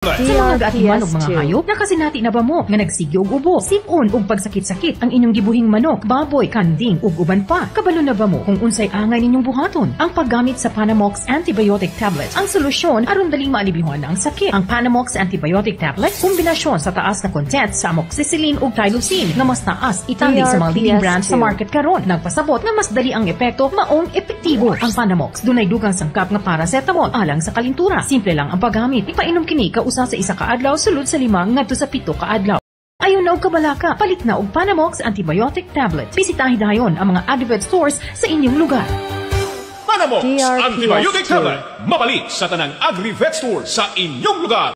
Sa mga gaatiman og mga DRPS2. hayop, nakasinati na ba mo nga nagsigyo og ubo, sipon ug pagsakit-sakit ang inyong gibuhing manok, baboy, kanding ug uban pa. Kabalo na ba mo kung unsay angay ninyong buhaton? Ang paggamit sa Panamox antibiotic tablet ang solusyon aron daling maalibihuan ang sakit. Ang Panamox antibiotic tablet kombinasyon sa taas na content sa amoxicillin ug tylosin nga mas taas itali sa mga leading DRPS2. brands sa market karon. Nagpasabot nga mas dali ang epekto maong epektibo. Ang Panamox dunay dugang sangkap nga paracetamol alang sa kalintura. Simple lang ang paggamit. Ipainom kini ka usa sa isa ka adlaw sulod sa lima ngadto sa pito ka adlaw. Ayaw na og kabalaka, palit na og Panamox antibiotic tablet. Bisitahin dayon ang mga Agrivet stores sa inyong lugar. Panamox DRPS2. Antibiotic Tablet. Mapalit sa tanang Agri-Vet Store sa inyong lugar.